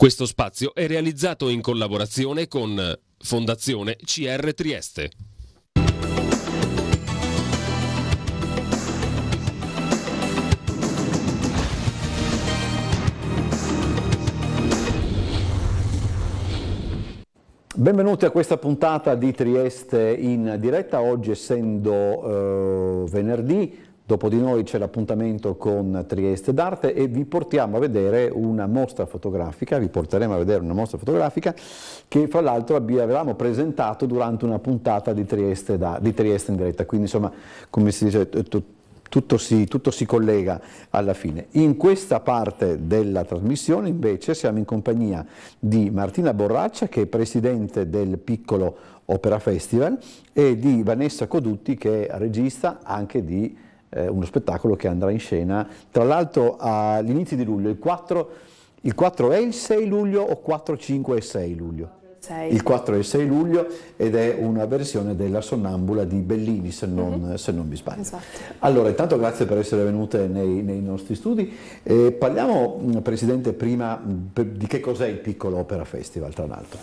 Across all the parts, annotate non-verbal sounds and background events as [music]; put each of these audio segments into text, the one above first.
Questo spazio è realizzato in collaborazione con Fondazione CR Trieste. Benvenuti a questa puntata di Trieste in diretta, oggi essendo eh, venerdì Dopo di noi c'è l'appuntamento con Trieste d'Arte e vi portiamo a vedere una mostra fotografica, vi porteremo a vedere una mostra fotografica che fra l'altro avevamo presentato durante una puntata di Trieste, da, di Trieste in diretta, quindi insomma come si dice tutto si, tutto si, collega alla fine. In questa parte della trasmissione invece siamo in compagnia di Martina Borraccia che è presidente del Piccolo Opera Festival e di Vanessa Codutti che è regista anche di eh, uno spettacolo che andrà in scena, tra l'altro all'inizio di luglio, il 4, il 4 è il 6 luglio o 4, 5 e 6 luglio? 6. Il 4 e il 6 luglio ed è una versione della Sonnambula di Bellini se non, mm -hmm. se non mi sbaglio. Esatto. Allora intanto grazie per essere venute nei, nei nostri studi. Eh, parliamo Presidente prima di che cos'è il Piccolo Opera Festival tra l'altro.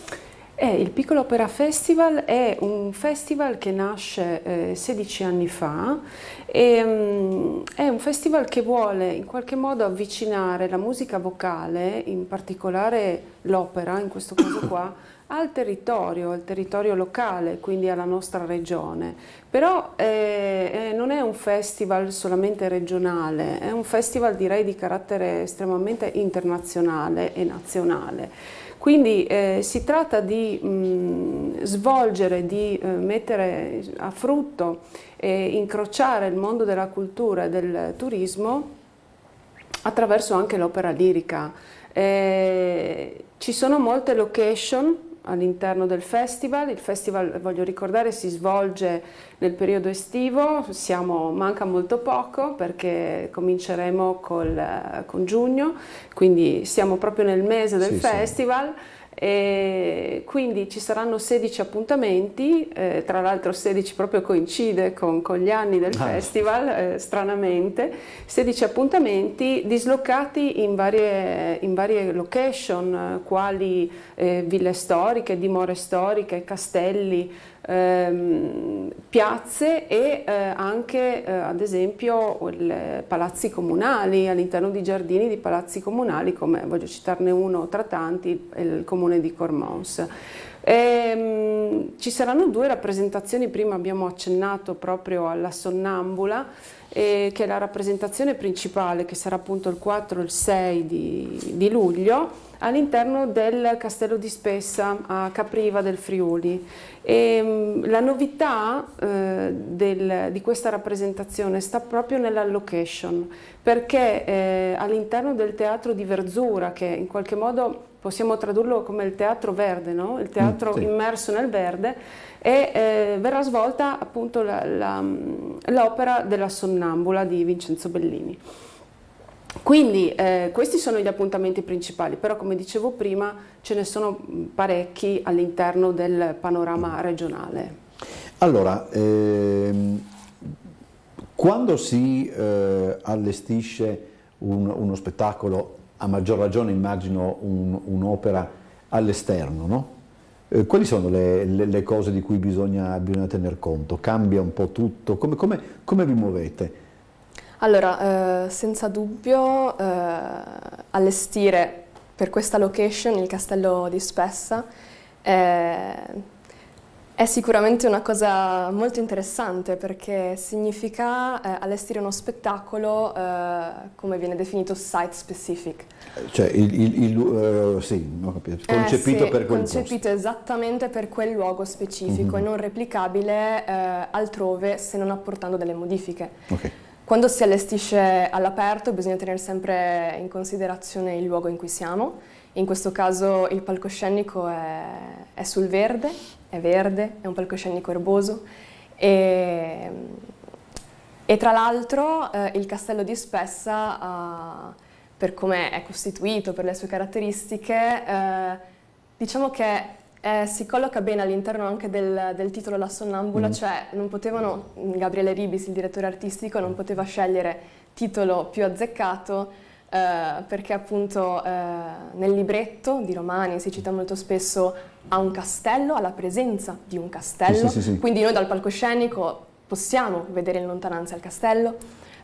Eh, il Piccolo Opera Festival è un festival che nasce eh, 16 anni fa e um, è un festival che vuole in qualche modo avvicinare la musica vocale, in particolare l'opera in questo caso qua, [coughs] al territorio, al territorio locale, quindi alla nostra regione. Però eh, eh non è un festival solamente regionale, è un festival direi di carattere estremamente internazionale e nazionale. Quindi eh, si tratta di mh, svolgere, di eh, mettere a frutto e incrociare il mondo della cultura e del turismo attraverso anche l'opera lirica. Eh, ci sono molte location all'interno del festival. Il festival, voglio ricordare, si svolge nel periodo estivo, Siamo, manca molto poco perché cominceremo col, con giugno, quindi siamo proprio nel mese del sì, festival. Sì. E quindi ci saranno 16 appuntamenti, eh, tra l'altro 16 proprio coincide con, con gli anni del ah. festival, eh, stranamente, 16 appuntamenti dislocati in varie, in varie location, quali eh, ville storiche, dimore storiche, castelli, ehm, piazze e eh, anche eh, ad esempio palazzi comunali, all'interno di giardini di palazzi comunali come voglio citarne uno tra tanti, il comune di Cormons. Ehm, ci saranno due rappresentazioni, prima abbiamo accennato proprio alla sonnambula, eh, che è la rappresentazione principale, che sarà appunto il 4 e il 6 di, di luglio, all'interno del Castello di Spessa a Capriva del Friuli. E, mm, la novità eh, del, di questa rappresentazione sta proprio nella location, perché eh, all'interno del teatro di Verzura, che in qualche modo possiamo tradurlo come il teatro verde, no? il teatro mm, sì. immerso nel verde, e eh, verrà svolta appunto l'opera della Sonnambula di Vincenzo Bellini. Quindi eh, questi sono gli appuntamenti principali, però come dicevo prima ce ne sono parecchi all'interno del panorama regionale. Allora, ehm, quando si eh, allestisce un, uno spettacolo, a maggior ragione immagino un'opera un all'esterno, no? eh, quali sono le, le, le, cose di cui bisogna, bisogna tener conto? Cambia un po' tutto? Come, come, come vi muovete? Allora, eh, senza dubbio eh, allestire per questa location il castello di Spessa è, è sicuramente una cosa molto interessante perché significa eh, allestire uno spettacolo eh, come viene definito site specific. Cioè, il, il, il uh, sì, capito, concepito sì, per quel concepito posto. esattamente per quel luogo specifico mm -hmm. e non replicabile eh, altrove se non apportando delle modifiche. Okay. Quando si allestisce all'aperto bisogna tenere sempre in considerazione il luogo in cui siamo, in questo caso il palcoscenico è, è sul verde, è verde, è un palcoscenico erboso. E, e tra l'altro eh, il castello di Spessa, eh, per come è costituito, per le sue caratteristiche, eh, diciamo che eh, si colloca bene all'interno anche del, del, titolo La Sonnambula, mm. cioè non potevano, Gabriele Ribis, il direttore artistico, non poteva scegliere titolo più azzeccato eh, perché appunto eh, nel libretto di Romani si cita molto spesso a un castello, alla presenza di un castello, sì, sì, sì, quindi noi dal palcoscenico possiamo vedere in lontananza il castello,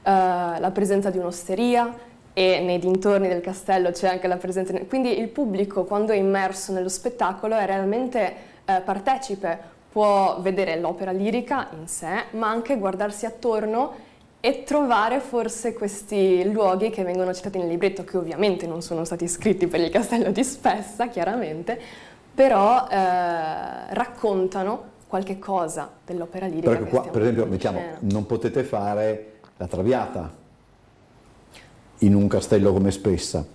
eh, la presenza di un'osteria e nei dintorni del castello c'è anche la presenza, quindi il pubblico quando è immerso nello spettacolo è realmente eh, partecipe, può vedere l'opera lirica in sé, ma anche guardarsi attorno e trovare forse questi luoghi che vengono citati nel libretto, che ovviamente non sono stati scritti per il castello di Spessa, chiaramente, però eh, raccontano qualche cosa dell'opera lirica. Perché qua, per esempio, mettiamo, non potete fare la traviata in un castello come Spessa.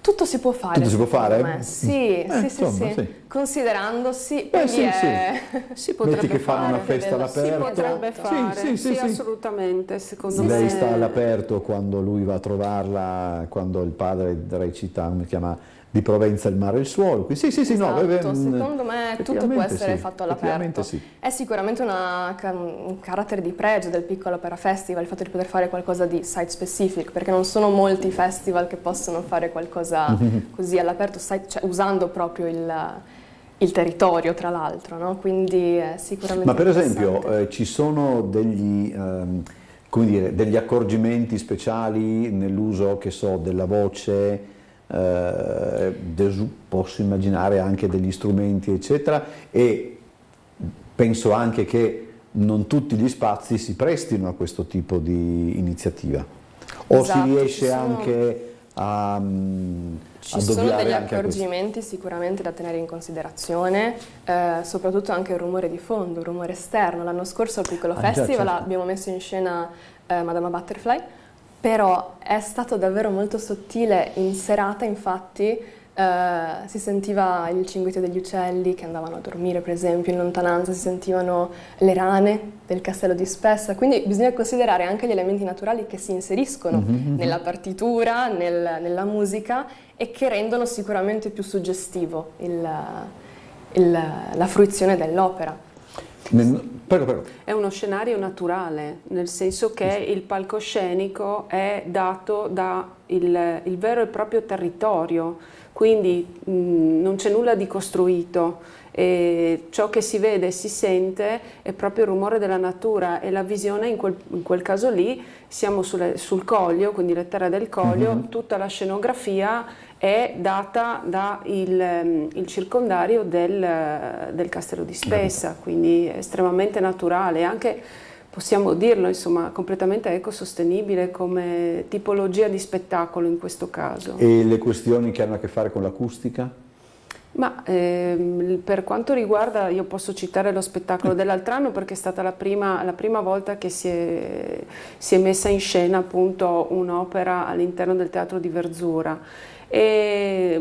Tutto si può fare. Tutto si può fare? Sì, eh, sì, insomma, sì, sì, Considerando sì, eh, sì, è... [laughs] si potrebbe Metti che fanno una festa all'aperto. Si potrebbe fare, sì, sì, sì, assolutamente, secondo Lei me. Lei sta all'aperto quando lui va a trovarla, quando il padre recita, mi chiama di Provenza il mare e il suolo. Sì, sì, sì, esatto, no, beh, secondo me tutto può essere sì, fatto all'aperto. Sì. È sicuramente una, un carattere di pregio del piccolo opera festival il fatto di poter fare qualcosa di site specific, perché non sono molti festival che possono fare qualcosa [laughs] così all'aperto, cioè, usando proprio il, il territorio tra l'altro, no? quindi è sicuramente Ma per esempio eh, ci sono degli, ehm, dire, degli accorgimenti speciali nell'uso, che so, della voce, eh, posso immaginare anche degli strumenti eccetera e penso anche che non tutti gli spazi si prestino a questo tipo di iniziativa o esatto, si riesce sono... anche a, mm, ci sono degli accorgimenti sicuramente da tenere in considerazione, eh, soprattutto anche il rumore di fondo, il rumore esterno. L'anno scorso al Piccolo ah, Festival già, certo. abbiamo messo in scena eh, Madama Butterfly, però è stato davvero molto sottile in serata, infatti eh, si sentiva il cinguito degli uccelli che andavano a dormire, per esempio, in lontananza si sentivano le rane del castello di Spessa, quindi bisogna considerare anche gli elementi naturali che si inseriscono mm-hmm. nella partitura, nel, nella musica e che rendono sicuramente più suggestivo il, il, la fruizione dell'opera. Prego, prego. È uno scenario naturale, nel senso che il palcoscenico è dato da il, il vero e proprio territorio, quindi mh, non c'è nulla di costruito. E ciò che si vede e si sente è proprio il rumore della natura e la visione in quel, in quel caso lì siamo sulle, sul coglio, quindi le terre del coglio, mm -hmm. tutta la scenografia è data dal ehm, circondario del, del, castello di Spessa, quindi è estremamente naturale, anche possiamo dirlo, insomma, completamente ecosostenibile come tipologia di spettacolo in questo caso. E le questioni che hanno a che fare con l'acustica? Ma ehm, per quanto riguarda, io posso citare lo spettacolo dell'altro anno perché è stata la prima, la prima volta che si è, si è, messa in scena appunto un'opera all'interno del teatro di Verzura e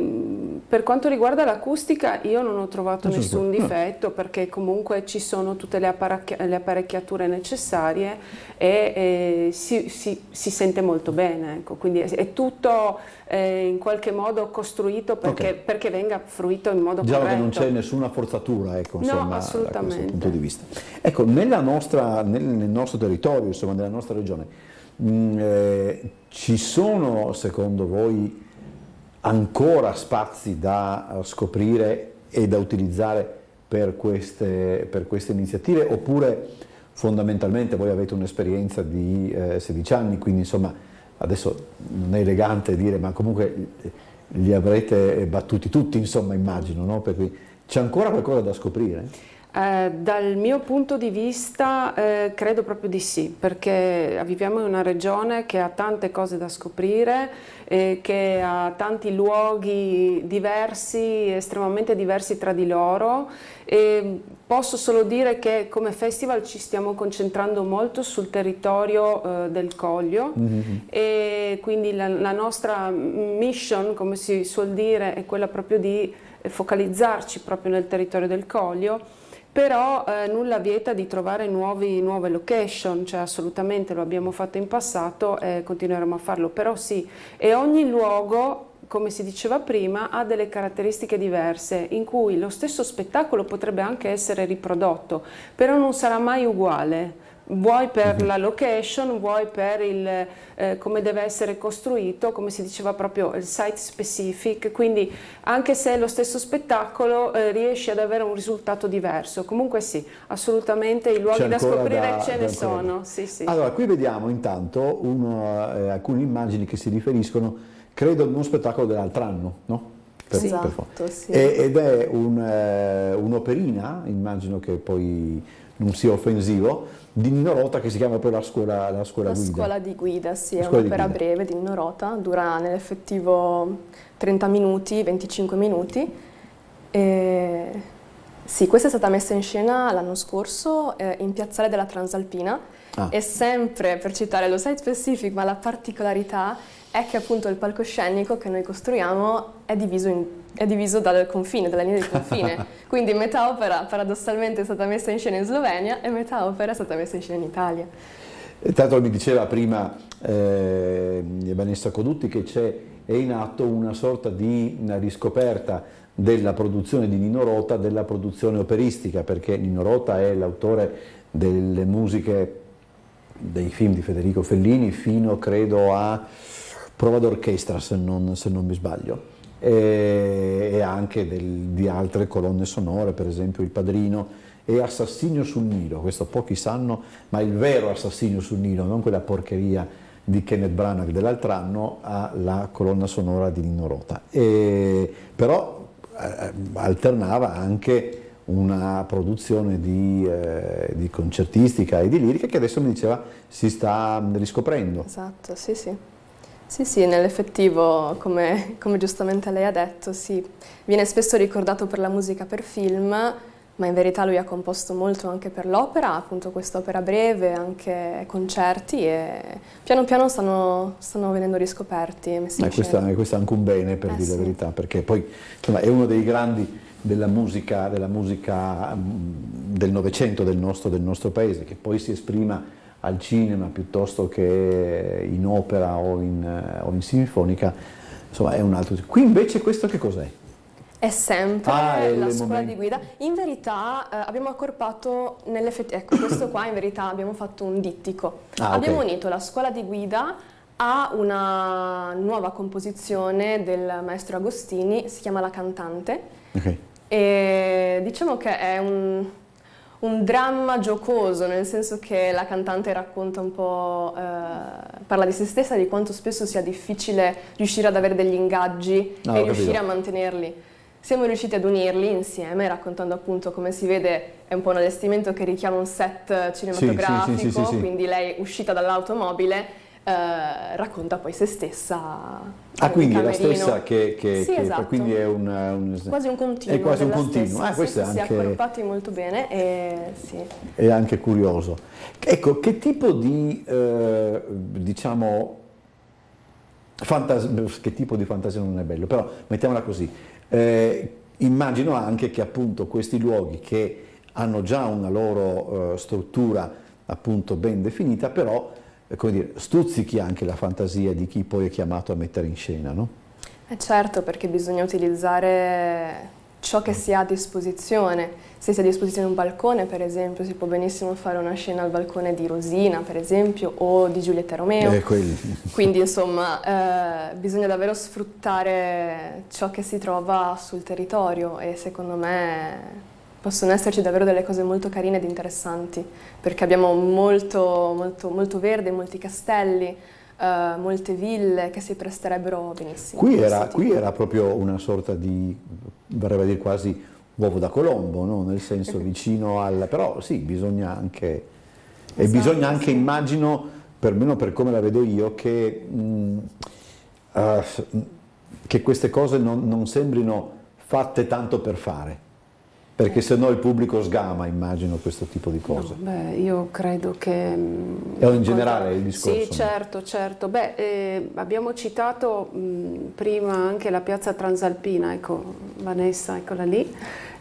per quanto riguarda l'acustica io non ho trovato non nessun difetto perché comunque ci sono tutte le, le apparecchiature necessarie e, e si, si, si, sente molto bene, ecco. quindi è, è tutto eh, in qualche modo costruito perché, okay. perché, venga fruito in modo diciamo corretto. che non c'è nessuna forzatura ecco, insomma, no, assolutamente. da questo punto di vista. Ecco, nostra, nel, nel, nostro territorio, insomma, nella nostra regione, mh, mm, eh, ci sono secondo voi ancora spazi da scoprire e da utilizzare per queste, per queste iniziative oppure fondamentalmente voi avete un'esperienza di eh, 16 anni, quindi insomma adesso non è elegante dire ma comunque li avrete battuti tutti insomma immagino, no? per c'è ancora qualcosa da scoprire? Eh, dal mio punto di vista eh, credo proprio di sì, perché viviamo in una regione che ha tante cose da scoprire, eh, che ha tanti luoghi diversi, estremamente diversi tra di loro e posso solo dire che come festival ci stiamo concentrando molto sul territorio eh, del Coglio mm -hmm. e quindi la, la nostra mission, come si suol dire, è quella proprio di focalizzarci proprio nel territorio del Coglio però eh, nulla vieta di trovare nuovi, nuove location, cioè assolutamente lo abbiamo fatto in passato e continueremo a farlo, però sì, e ogni luogo come si diceva prima, ha delle caratteristiche diverse in cui lo stesso spettacolo potrebbe anche essere riprodotto, però non sarà mai uguale vuoi per mm-hmm. la location, vuoi per il, eh, come deve essere costruito, come si diceva proprio il site specific, quindi anche se è lo stesso spettacolo eh, riesci ad avere un risultato diverso. Comunque sì, assolutamente i luoghi da scoprire da, ce ne sono. Sì, sì. Allora, qui vediamo intanto uno, eh, alcune immagini che si riferiscono, credo, ad uno spettacolo dell'altro anno, no? Per, sì, esatto, per sì. ed è un, eh, un'operina, immagino che poi non sia offensivo, di Nino Rota che si chiama poi la scuola, la scuola la guida. scuola di guida, sì, la è un'opera breve di Nino Rota, dura nell'effettivo 30 minuti, 25 minuti. E... Sì, questa è stata messa in scena l'anno scorso eh, in Piazzale della Transalpina ah. e sempre, per citare lo site specific, ma la particolarità è che appunto il palcoscenico che noi costruiamo è diviso, in, è diviso dal confine, dalla linea di confine. [laughs] Quindi metà opera paradossalmente è stata messa in scena in Slovenia e metà opera è stata messa in scena in Italia. Tanto mi diceva prima eh, Vanessa Codutti che c'è è in atto una sorta di una riscoperta della produzione di Nino Rota, della produzione operistica, perché Nino Rota è l'autore delle musiche dei film di Federico Fellini fino credo a prova d'orchestra se non, se non mi sbaglio e, e anche del, di altre colonne sonore, per esempio Il Padrino e Assassinio sul Nilo, questo pochi sanno, ma il vero Assassinio sul Nilo, non quella porcheria di Kenneth Branagh dell'altro anno, ha la colonna sonora di Nino Rota. E, però eh, alternava anche una produzione di, eh, di, concertistica e di lirica che adesso mi diceva si sta riscoprendo. Esatto, sì sì. Sì, sì, nell'effettivo, come, come, giustamente lei ha detto, sì, viene spesso ricordato per la musica per film, ma in verità lui ha composto molto anche per l'opera, appunto quest'opera breve, anche concerti e piano piano stanno, stanno venendo riscoperti. E eh, questo, questo, è anche un bene per eh, dire sì. la verità, perché poi insomma, è uno dei grandi della musica, della musica mm, del Novecento del nostro, del nostro paese, che poi si esprima al cinema piuttosto che in opera o in, o in sinfonica, insomma è un altro. Qui invece questo che cos'è? È sempre ah, è la scuola momenti. di guida. In verità eh, abbiamo accorpato nell'effettivo, ecco questo qua in verità abbiamo fatto un dittico. Ah, abbiamo okay. unito la scuola di guida a una nuova composizione del maestro Agostini, si chiama La Cantante. Okay. E diciamo che è un, un dramma giocoso, nel senso che la cantante racconta un po', eh, parla di se stessa, di quanto spesso sia difficile riuscire ad avere degli ingaggi no, e riuscire capito. a mantenerli. Siamo riusciti ad unirli insieme, raccontando appunto come si vede è un po' un allestimento che richiama un set cinematografico, sì, sì, sì, quindi lei uscita dall'automobile eh, racconta poi se stessa. Ah, quindi è la stessa che, che, sì, che esatto. quindi è un, un, quasi un continuo. È quasi un continuo. ah, questo è anche, si è accorpati molto bene e sì. È anche curioso. Ecco, che tipo di, eh, diciamo, fantasia, che tipo di fantasia non è bello, però mettiamola così. Eh, immagino anche che appunto questi luoghi che hanno già una loro uh, struttura appunto ben definita, però come dire, stuzzichi anche la fantasia di chi poi è chiamato a mettere in scena, no? Eh certo, perché bisogna utilizzare ciò che si ha a disposizione. Se si ha a disposizione un balcone, per esempio, si può benissimo fare una scena al balcone di Rosina, per esempio, o di Giulietta Romeo. Eh, Quindi, insomma, eh, bisogna davvero sfruttare ciò che si trova sul territorio e secondo me possono esserci davvero delle cose molto carine ed interessanti, perché abbiamo molto, molto, molto verde, molti castelli, uh, molte ville che si presterebbero benissimo. Qui era, qui era, proprio una sorta di, vorrei dire quasi uovo da Colombo, no? nel senso [laughs] vicino al... però sì, bisogna anche... Esatto, e bisogna anche, sì. immagino, perlomeno per come la vedo io, che, mh, uh, che queste cose non, non sembrino fatte tanto per fare perché se no il pubblico sgama, immagino, questo tipo di cose. No, beh, io credo che... Mm, e in generale il discorso? Sì, certo, certo. Beh, eh, abbiamo citato mh, mm, prima anche la piazza Transalpina, ecco, Vanessa, eccola lì.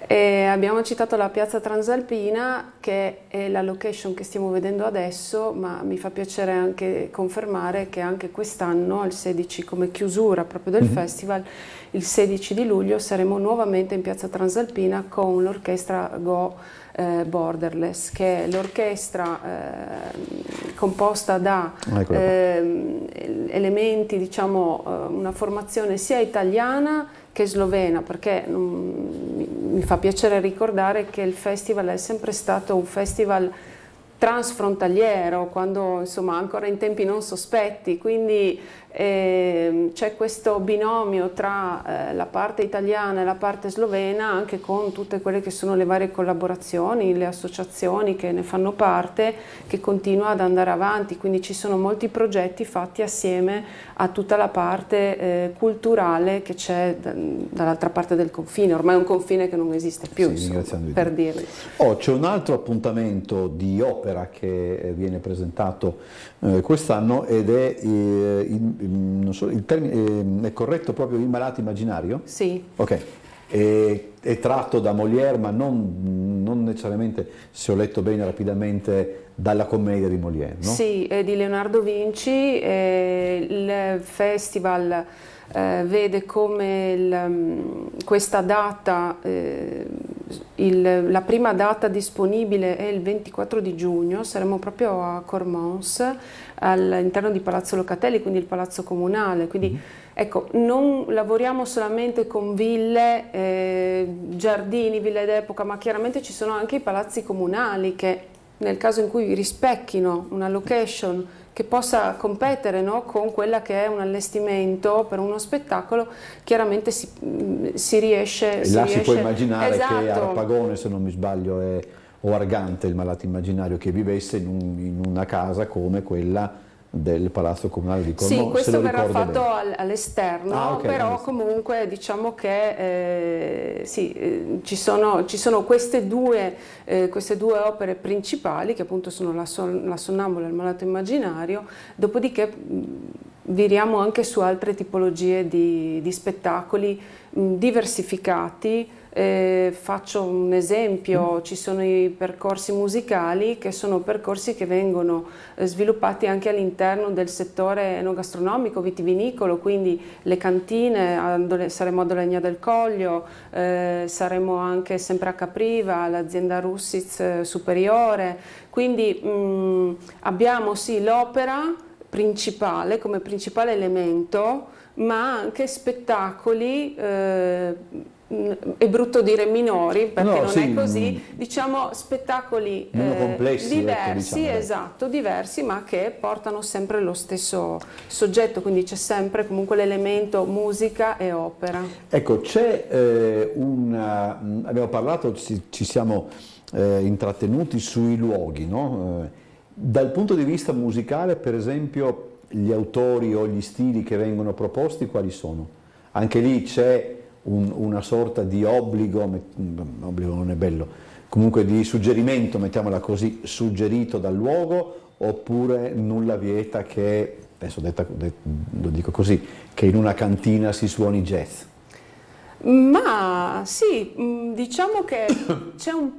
E abbiamo citato la piazza Transalpina che è la location che stiamo vedendo adesso, ma mi fa piacere anche confermare che anche quest'anno, al 16 come chiusura proprio del mm-hmm. festival, il 16 di luglio saremo nuovamente in piazza Transalpina con l'orchestra Go eh, Borderless, che è l'orchestra eh, composta da eh, elementi, diciamo, eh, una formazione sia italiana che slovena, perché um, mi fa piacere ricordare che il festival è sempre stato un festival transfrontaliero, quando insomma ancora in tempi non sospetti, quindi c'è questo binomio tra eh, la parte italiana e la parte slovena anche con tutte quelle che sono le varie collaborazioni, le associazioni che ne fanno parte, che continua ad andare avanti, quindi ci sono molti progetti fatti assieme a tutta la parte eh, culturale che c'è dall'altra parte del confine, ormai è un confine che non esiste più, sì, insomma, per dirlo. Oh, c'è un altro appuntamento di opera che eh, viene presentato eh, quest'anno ed è eh, il, so, il termine, è corretto proprio il malato immaginario? Sì. Ok. È, è tratto da Molière, ma non, non, necessariamente, se ho letto bene rapidamente, dalla commedia di Molière, no? Sì, è di Leonardo Vinci, il festival eh, vede come il, questa data, eh, il, la prima data disponibile è il 24 di giugno, saremo proprio a Cormons all'interno di Palazzo Locatelli, quindi il palazzo comunale. Quindi, mm. Ecco, non lavoriamo solamente con ville, eh, giardini, ville d'epoca, ma chiaramente ci sono anche i palazzi comunali che nel caso in cui rispecchino una location che possa competere no, con quella che è un allestimento per uno spettacolo, chiaramente si, si riesce... E si là riesce... si può immaginare esatto. che Arpagone, se non mi sbaglio, è, o Argante, il malato immaginario, che vivesse in, un, in una casa come quella del Palazzo Comunale di Cormò. Sì, questo verrà fatto all'esterno, ah, okay, però comunque diciamo che eh, sì, eh, ci, sono, ci, sono, queste due, eh, queste due, opere principali, che appunto sono la, son, la Sonnambula e il Malato Immaginario, dopodiché mh, viriamo anche su altre tipologie di, di spettacoli mh, diversificati, eh, faccio un esempio, ci sono i percorsi musicali che sono percorsi che vengono eh, sviluppati anche all'interno del settore enogastronomico, vitivinicolo, quindi le cantine, saremo a Dolegna del Coglio, eh, saremo anche sempre a Capriva, l'azienda Russiz eh, Superiore, quindi mh, mm, abbiamo sì l'opera principale come principale elemento, ma anche spettacoli eh, è brutto dire minori perché no, non sì, è così, diciamo spettacoli eh, complessi, ecco, diversi, diciamo. esatto, diversi ma che portano sempre lo stesso soggetto, quindi c'è sempre comunque l'elemento musica e opera. Ecco, c'è eh, una, abbiamo parlato, ci, ci siamo eh, intrattenuti sui luoghi, no? Eh, dal punto di vista musicale per esempio gli autori o gli stili che vengono proposti quali sono? Anche lì c'è un, una sorta di obbligo, obbligo non è bello, comunque di suggerimento, mettiamola così, suggerito dal luogo, oppure nulla vieta che, adesso detta, lo dico così, che in una cantina si suoni jazz? Ma sì, mm, diciamo che c'è un,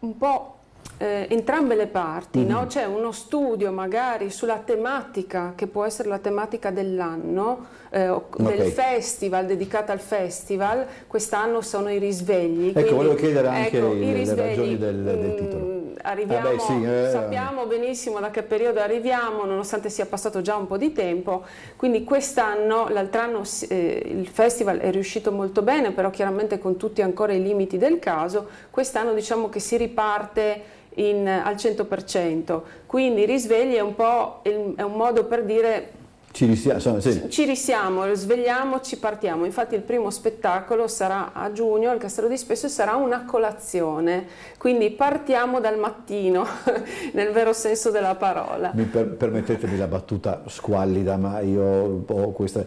un po' eh, entrambe le parti, mm-hmm. no? c'è uno studio magari sulla tematica che può essere la tematica dell'anno, eh, okay. del festival, dedicata al festival, quest'anno sono i risvegli. Ecco, quindi, volevo chiedere anche ecco, le, risvegli, le ragioni del, del mm, titolo. Arriviamo, ah beh, sì, eh, sappiamo benissimo da che periodo arriviamo, nonostante sia passato già un po' di tempo, quindi quest'anno, l'altro anno eh, il festival è riuscito molto bene, però chiaramente con tutti ancora i limiti del caso, quest'anno diciamo che si riparte in, al 100%, quindi risvegli è un po' il, è un modo per dire ci risiamo, sì. ci risiamo, svegliamoci, partiamo. Infatti il primo spettacolo sarà a giugno al Castello di Spesso e sarà una colazione, quindi partiamo dal mattino, [laughs] nel vero senso della parola. Mi per, permettetemi la battuta squallida, ma io ho questa,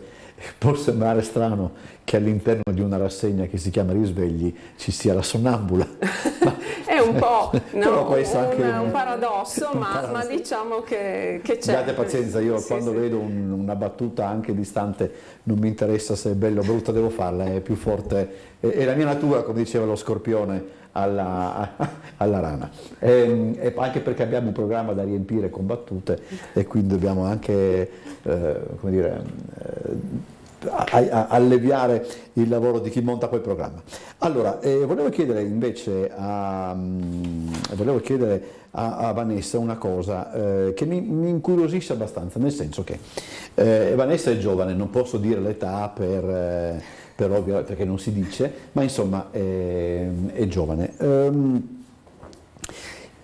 può sembrare strano, che all'interno di una rassegna che si chiama Risvegli ci sia la sonnambula. [laughs] è un po' [laughs] no, un, un, un, paradosso, [laughs] un ma, paradosso. ma, diciamo che, che c'è. Abbiate pazienza, io sì, quando sì. vedo una battuta anche distante non mi interessa se è bella o brutta, devo farla, è più forte, è, è la mia natura, come diceva lo scorpione alla, alla rana. E, ehm, e, anche perché abbiamo un programma da riempire con battute e quindi dobbiamo anche, eh, come dire, eh, alleviare il lavoro di chi monta quel programma. Allora, eh, volevo chiedere invece a, um, volevo chiedere a, a, Vanessa una cosa eh, che mi, mi, incuriosisce abbastanza, nel senso che eh, Vanessa è giovane, non posso dire l'età per, eh, per ovvio, perché non si dice, ma insomma è, è giovane. Um,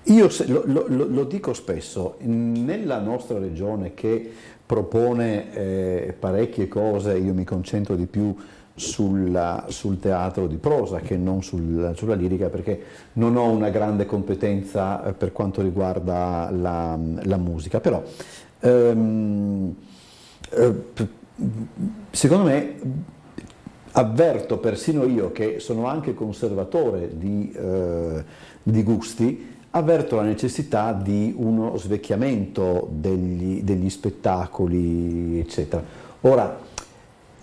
io lo, lo, lo, dico spesso, nella nostra regione che propone eh, parecchie cose, io mi concentro di più sulla, sul teatro di prosa che non sul, sulla lirica perché non ho una grande competenza eh, per quanto riguarda la, la musica, però ehm, eh, secondo me avverto persino io che sono anche conservatore di, eh, di gusti, avverto la necessità di uno svecchiamento degli, degli spettacoli, eccetera. Ora,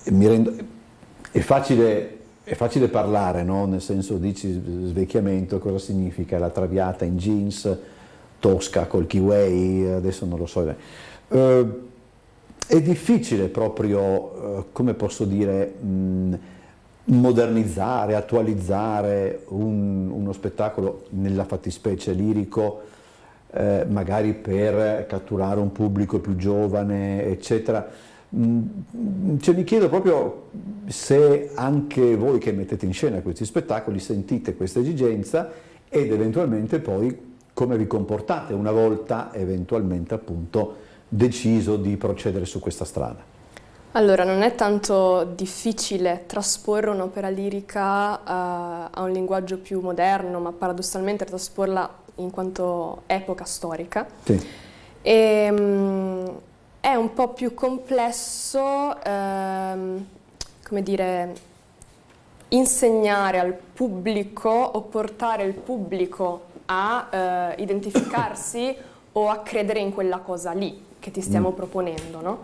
rendo, è, facile, è, facile, parlare, no? nel senso dici svecchiamento, cosa significa? La traviata in jeans, tosca col kiwi, adesso non lo so. Eh, è difficile proprio, eh, come posso dire, mh, modernizzare, attualizzare un, uno spettacolo nella fattispecie lirico, eh, magari per catturare un pubblico più giovane, eccetera. Mm, cioè, mi chiedo proprio se anche voi che mettete in scena questi spettacoli sentite questa esigenza ed eventualmente poi come vi comportate una volta eventualmente appunto deciso di procedere su questa strada. Allora, non è tanto difficile trasporre un'opera lirica uh, a un linguaggio più moderno, ma paradossalmente trasporla in quanto epoca storica. Sì. E, um, è un po' più complesso, um, come dire, insegnare al pubblico o portare il pubblico a uh, identificarsi o a credere in quella cosa lì che ti stiamo mm. proponendo, no?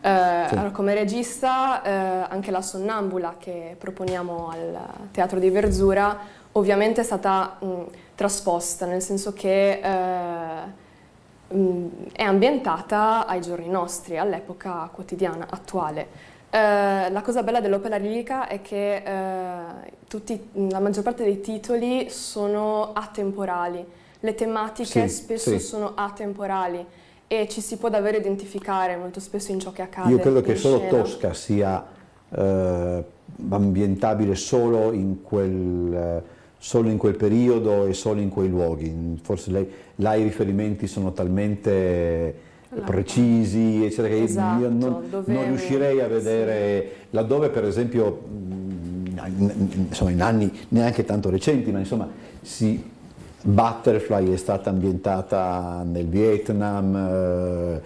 Eh, sì. come regista eh, anche la Sonnambula che proponiamo al Teatro di Verzura ovviamente è stata mh, trasposta, nel senso che eh, mh, è ambientata ai giorni nostri, all'epoca quotidiana, attuale. Eh, la cosa bella dell'opera lirica è che eh, tutti, la maggior parte dei titoli sono atemporali, le tematiche sì, spesso sì. sono atemporali e ci si può davvero identificare molto spesso in ciò che accade. Io credo che solo scena. Tosca sia eh, ambientabile solo in, quel, solo in, quel, periodo e solo in quei luoghi. Forse lei, là i riferimenti sono talmente precisi, eccetera, che esatto, io non, non, riuscirei a vedere, sì. laddove per esempio, insomma, in anni neanche tanto recenti, ma insomma, si Butterfly è stata ambientata nel Vietnam, eh,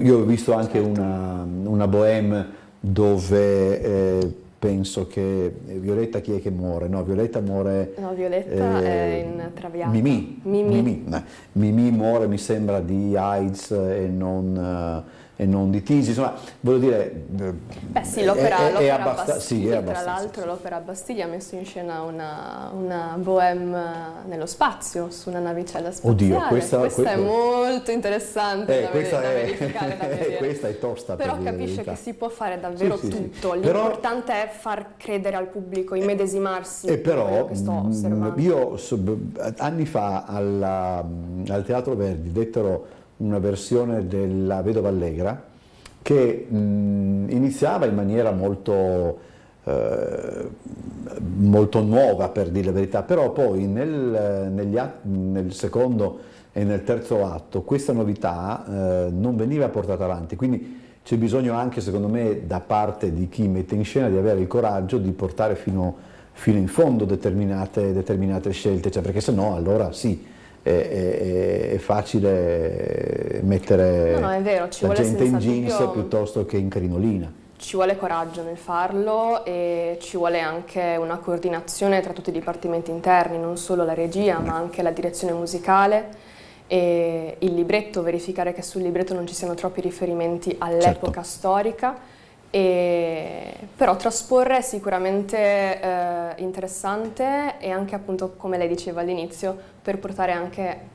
io ho visto anche certo. una, una bohème dove eh, penso che Violetta chi è che muore? No, Violetta muore... No, Violetta eh, è in Traviata. Mimì. Mimì. Mimì. Mimì muore mi sembra di AIDS e non e non di Tisi, insomma, voglio dire... Beh sì, l'opera, è, è, sì, è tra l'altro l'opera Bastiglia ha messo in scena una, una bohème nello spazio, su una navicella spaziale. Oddio, questa, questa è molto interessante eh, da, questa da è, verificare, da [laughs] vedere. questa è tosta Però per capisce che si può fare davvero sì, tutto, sì, l'importante però, è far credere al pubblico, immedesimarsi e però, mm. Io anni fa alla, al Teatro Verdi dettero una versione della Vedova Allegra che mh, iniziava in maniera molto, eh, molto nuova per dire la verità, però poi nel, negli, nel secondo e nel terzo atto questa novità eh, non veniva portata avanti, quindi c'è bisogno anche secondo me da parte di chi mette in scena di avere il coraggio di portare fino, fino in fondo determinate, determinate scelte, cioè perché se no allora sì, è, è, è facile mettere no, no, vero, la gente in jeans dubbio... piuttosto che in crinolina. ci vuole coraggio nel farlo e ci vuole anche una coordinazione tra tutti i dipartimenti interni, non solo la regia ma anche la direzione musicale e il libretto, verificare che sul libretto non ci siano troppi riferimenti all'epoca certo. storica, e, però trasporre è sicuramente eh, interessante e anche appunto come lei diceva all'inizio per portare anche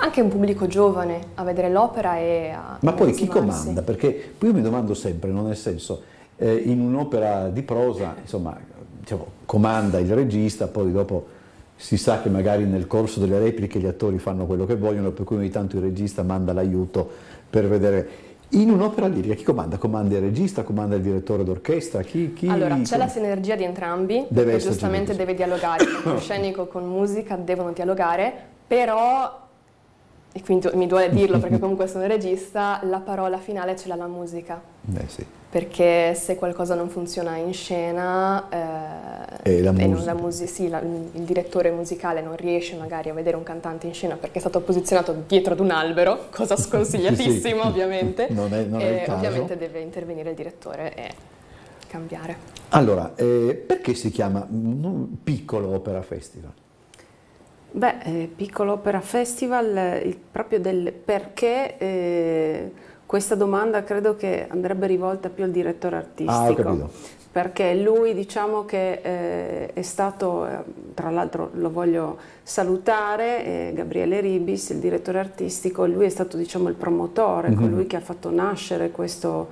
anche un pubblico giovane a vedere l'opera e a... Ma poi chi comanda? Perché io mi domando sempre, no? nel senso, eh, in un'opera di prosa, insomma, diciamo, comanda il regista, poi dopo si sa che magari nel corso delle repliche gli attori fanno quello che vogliono, per cui ogni tanto il regista manda l'aiuto per vedere... In un'opera lirica chi comanda? Comanda il regista, comanda il direttore d'orchestra? Chi, chi... Allora, c'è la sinergia di entrambi, deve giustamente deve dialogare, [coughs] il scenico con musica devono dialogare, però e quindi mi duole dirlo perché [laughs] comunque sono regista, la parola finale ce l'ha la musica. Beh, sì. Perché se qualcosa non funziona in scena eh, e, la e musica. La sì, la, il direttore musicale non riesce magari a vedere un cantante in scena perché è stato posizionato dietro ad un albero, cosa [laughs] sconsigliatissima sì, ovviamente, [laughs] non è, non è ovviamente deve intervenire il direttore e cambiare. Allora, eh, perché si chiama Piccolo Opera Festival? Beh, eh, Piccolo Opera Festival, eh, proprio del perché eh, questa domanda credo che andrebbe rivolta più al direttore artistico. Ah, perché lui diciamo che eh, è stato, eh, tra l'altro lo voglio salutare, eh, Gabriele Ribis, il direttore artistico, lui è stato diciamo il promotore, mm -hmm. colui che ha fatto nascere questo,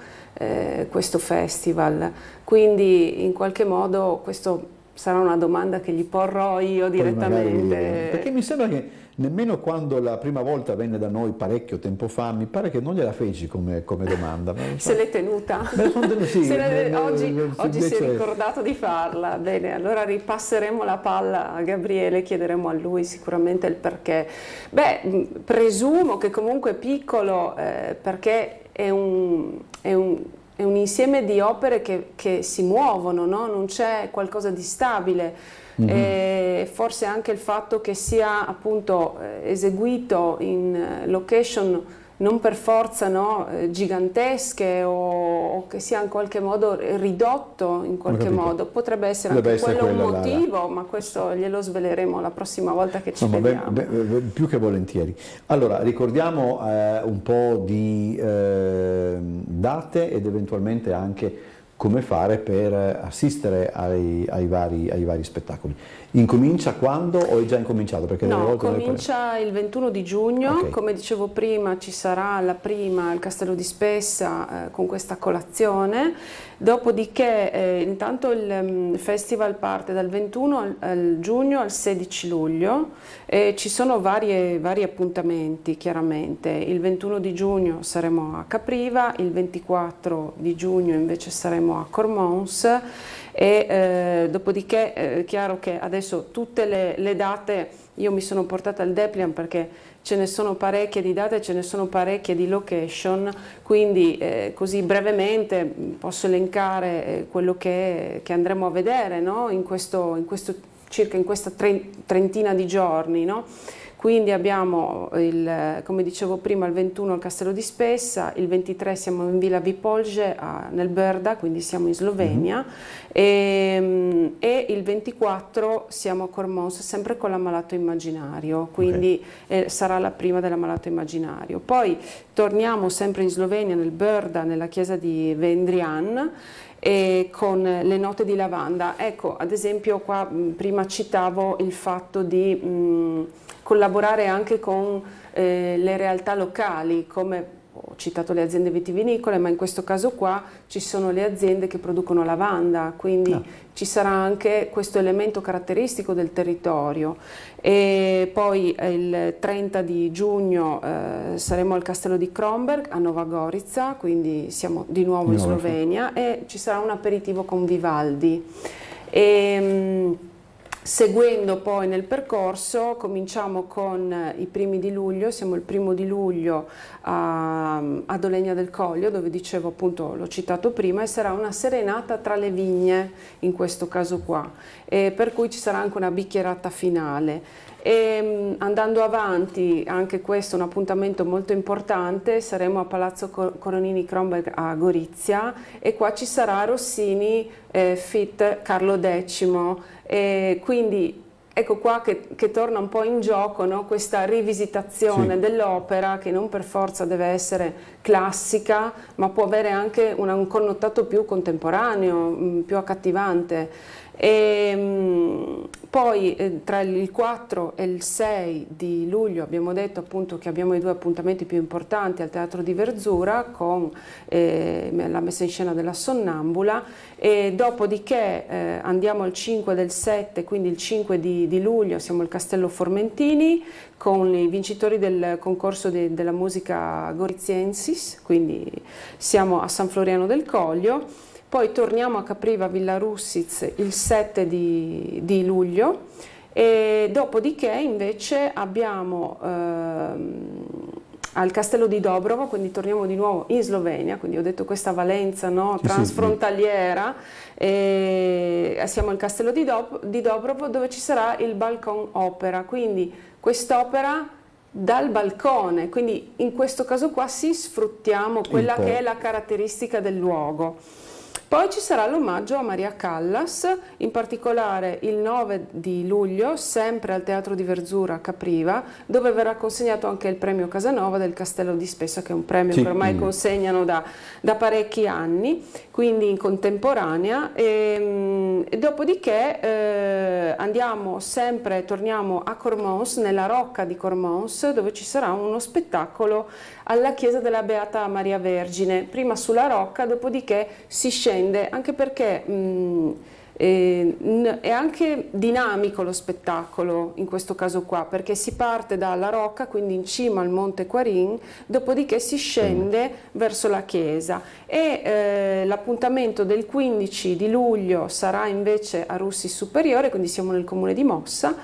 questo festival. Quindi in qualche modo questo sarà una domanda che gli porrò io direttamente. Perché mi sembra che nemmeno quando la prima volta venne da noi parecchio tempo fa, mi pare che non gliela feci come, come domanda. Se l'è tenuta. Beh, sì, [laughs] se le, oggi, oggi invece... si è ricordato di farla. Bene, allora ripasseremo la palla a Gabriele, chiederemo a lui sicuramente il perché. Beh, presumo che comunque piccolo eh, perché è un, è un è un insieme di opere che, che si muovono, no? non c'è qualcosa di stabile. Mm -hmm. forse anche il fatto che sia appunto eh, eseguito in eh, location non per forza no, eh, gigantesche o, o, che sia in qualche modo ridotto in qualche modo, potrebbe essere Deve anche essere quello un motivo, la... ma questo glielo sveleremo la prossima volta che ci Insomma, vediamo. Beh, beh, più che volentieri. Allora, ricordiamo eh, un po' di eh, date ed eventualmente anche come fare per assistere ai, ai, vari, ai, vari, spettacoli. Incomincia quando o è già incominciato? Perché no, comincia noi... il 21 di giugno, okay. come dicevo prima ci sarà la prima al Castello di Spessa eh, con questa colazione, dopodiché eh, intanto il um, festival parte dal 21 al, al, giugno al 16 luglio e ci sono varie, vari appuntamenti chiaramente, il 21 di giugno saremo a Capriva, il 24 di giugno invece saremo a Cormons e eh, dopodiché è chiaro che adesso tutte le, le, date io mi sono portata al Deplian perché ce ne sono parecchie di date, ce ne sono parecchie di location, quindi eh, così brevemente posso elencare eh, quello che, che, andremo a vedere no? in questo, in questo, circa in questa trentina di giorni. No? Quindi abbiamo, il, come dicevo prima, il 21 al Castello di Spessa, il 23 siamo in Villa Vipolge a, nel Berda, quindi siamo in Slovenia, mm -hmm. e, e, il 24 siamo a Cormons, sempre con l'Ammalato Immaginario, quindi okay. eh, sarà la prima dell'Ammalato Immaginario. Poi torniamo sempre in Slovenia, nel Berda, nella chiesa di Vendrian, con le note di lavanda. Ecco, ad esempio qua mh, prima citavo il fatto di... Mh, collaborare anche con eh, le realtà locali come ho citato le aziende vitivinicole, ma in questo caso qua ci sono le aziende che producono lavanda, quindi no. Ah. ci sarà anche questo elemento caratteristico del territorio. E poi eh, il 30 di giugno eh, saremo al castello di Kronberg a Nova Gorica, quindi siamo di nuovo in Slovenia e ci sarà un aperitivo con Vivaldi. E, ehm, Seguendo poi nel percorso, cominciamo con eh, i primi di luglio, siamo il primo di luglio a, a Dolegna del Coglio, dove dicevo appunto, l'ho citato prima, e sarà una serenata tra le vigne in questo caso qua, e per cui ci sarà anche una bicchierata finale. E mm, andando avanti, anche questo è un appuntamento molto importante, saremo a Palazzo Coronini Kronberg a Gorizia e qua ci sarà Rossini eh, Fit Carlo X e quindi ecco qua che, che, torna un po' in gioco no? questa rivisitazione sì. dell'opera che non per forza deve essere classica ma può avere anche una, un connotato più contemporaneo, più accattivante. E, mh, poi eh, tra il 4 e il 6 di luglio abbiamo detto appunto che abbiamo i due appuntamenti più importanti al Teatro di Verzura con eh, la messa in scena della Sonnambula e dopodiché eh, andiamo al 5 del 7, quindi il 5 di, di, luglio siamo al Castello Formentini con i vincitori del concorso de, della musica Goriziensis, quindi siamo a San Floriano del Coglio poi torniamo a Capriva Villa Russiz il 7 di, di luglio e dopodiché invece abbiamo ehm, al castello di Dobrovo, quindi torniamo di nuovo in Slovenia, quindi ho detto questa valenza no, transfrontaliera, siamo al castello di, Do di Dobrovo dove ci sarà il balcon opera, quindi quest'opera dal balcone, quindi in questo caso qua sì sfruttiamo quella che è la caratteristica del luogo. Poi ci sarà l'omaggio a Maria Callas, in particolare il 9 di luglio, sempre al Teatro di Verzura a Capriva, dove verrà consegnato anche il premio Casanova del Castello di Spessa, che è un premio sì. che ormai mm. consegnano da, da, parecchi anni, quindi in contemporanea. E, mm, e dopodiché eh, andiamo sempre, torniamo a Cormons, nella rocca di Cormons, dove ci sarà uno spettacolo alla chiesa della Beata Maria Vergine, prima sulla rocca, dopodiché si scende, anche perché mh, eh, è anche dinamico lo spettacolo in questo caso qua, perché si parte dalla rocca, quindi in cima al Monte Quarin, dopodiché si scende verso la chiesa. E eh, l'appuntamento del 15 di luglio sarà invece a Russi Superiore, quindi siamo nel comune di Mossa,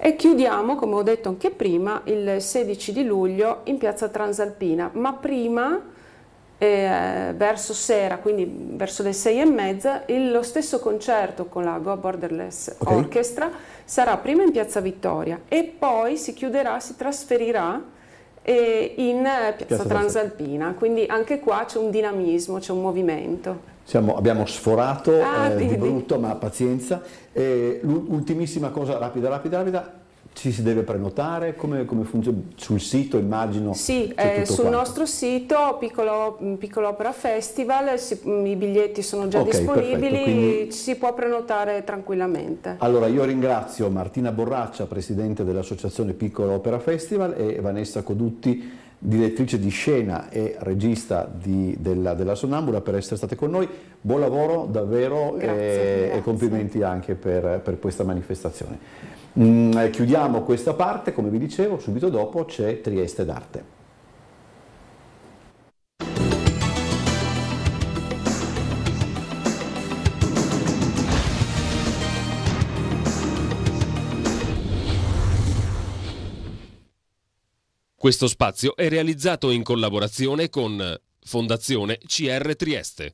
e chiudiamo, come ho detto anche prima, il 16 di luglio in piazza Transalpina, ma prima, eh, verso sera, quindi verso le sei e mezza, lo stesso concerto con la Go Borderless okay. Orchestra sarà prima in piazza Vittoria e poi si chiuderà, si trasferirà eh, in piazza, piazza Transalpina, quindi anche qua c'è un dinamismo, c'è un movimento. Siamo, abbiamo sforato ah, eh, di brutto, ma pazienza. Eh, l'ultimissima cosa, rapida, rapida, rapida, ci si deve prenotare? Come, come funziona? Sul sito immagino? Sì, eh, sul quanto. nostro sito Piccolo, Piccolo Opera Festival si, i biglietti sono già okay, disponibili, perfetto, quindi... si può prenotare tranquillamente. Allora io ringrazio Martina Borraccia, Presidente dell'Associazione Piccolo Opera Festival e Vanessa Codutti, direttrice di scena e regista di, della, della, Sonnambula per essere state con noi. Buon lavoro davvero grazie, e, grazie. e, complimenti anche per, per questa manifestazione. Mm, eh, chiudiamo questa parte, come vi dicevo, subito dopo c'è Trieste d'Arte. Questo spazio è realizzato in collaborazione con Fondazione CR Trieste.